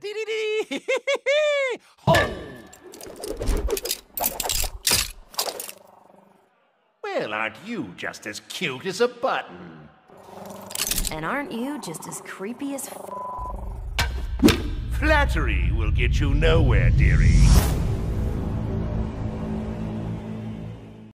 Dee dee dee. Ho! Well, aren't you just as cute as a button? And aren't you just as creepy as f- Flattery will get you nowhere, dearie.